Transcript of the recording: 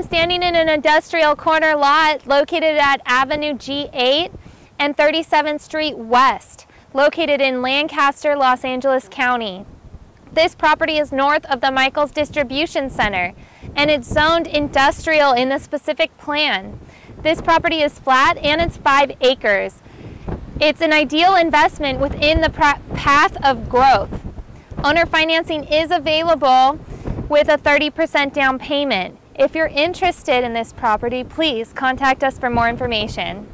I'm standing in an industrial corner lot located at Avenue G8 and 37th Street West, located in Lancaster, Los Angeles County. This property is north of the Michaels Distribution Center and it's zoned industrial in the specific plan. This property is flat and it's five acres. It's an ideal investment within the path of growth. Owner financing is available with a 30% down payment. If you're interested in this property, please contact us for more information.